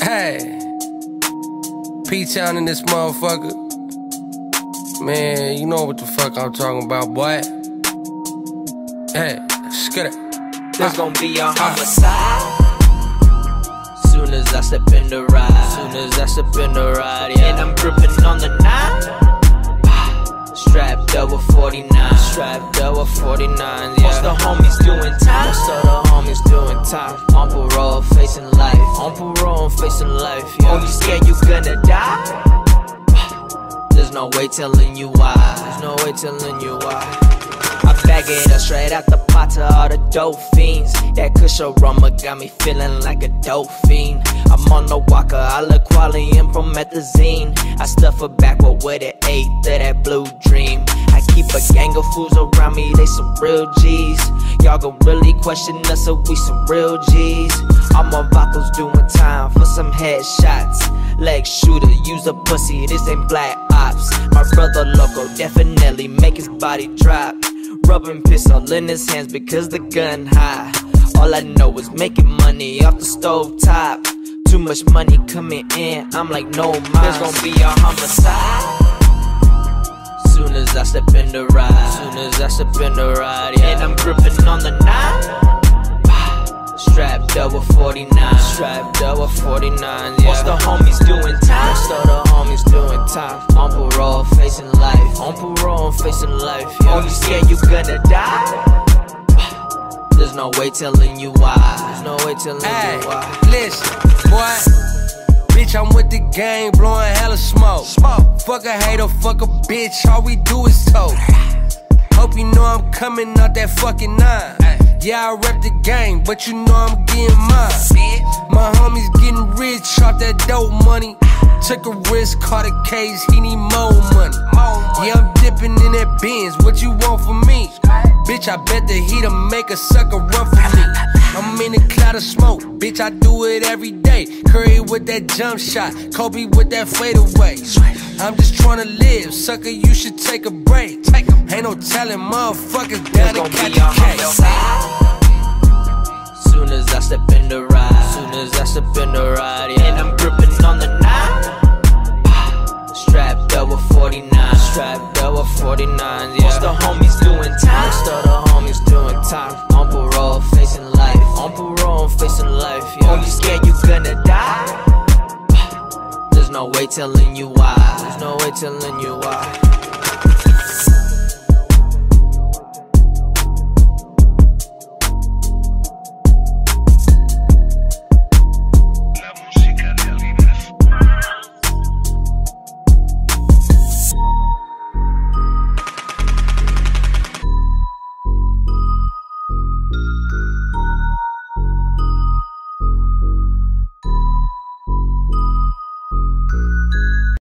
Hey, P Town in this motherfucker. Man, you know what the fuck I'm talking about, boy. Hey, skid it. There's gonna be a ah. homicide. Soon as I step in the ride, soon as I step in the ride, yeah. And I'm gripping on the nine. Ah. Strapped up with 49, strapped up with 49, die? There's no way telling you why, there's no way telling you why. I it up straight out the pot to all the dope fiends. That kush aroma got me feeling like a dope fiend. I'm on the walker, I look quality and promethazine. I stuff a Backwood with an eighth of that blue dream. I keep a gang of fools around me, they some real G's. Y'all gon' really question us if we some real G's. I'm on Vatos doing time for some headshots. Leg shooter, use a pussy, this ain't black ops. My brother loco definitely make his body drop. Rubbing pistol in his hands because the gun high. All I know is making money off the stove top. Too much money coming in, I'm like, no mind. There's gonna be a homicide. Soon as I step in the ride, soon as I step in the ride, yeah. And I'm gripping on the nine. Strapped up with 49, yeah. Most the homies doing time, most of the homies doing time. On parole, facing life, on parole, facing life, yeah. Oh, you scared you gonna die? There's no way telling you why, there's no way telling Hey, you why. listen, boy. Bitch, I'm with the gang, blowing hella smoke. Smoke. Fuck a hater, fuck a bitch, all we do is talk. Hope you know I'm coming out that fucking nine. Yeah, I rep the game, but you know I'm getting mine. Dope money. Took a risk, caught a case, he need more money. Yeah, I'm dipping in that Benz, what you want from me? Bitch, I bet the heat'll make a sucker run for me. I'm in a cloud of smoke, bitch, I do it every day. Curry with that jump shot, Kobe with that fadeaway. I'm just tryna live, sucker, you should take a break. Ain't no telling motherfuckers down to catch a case. Way telling you why, there's no way telling you why.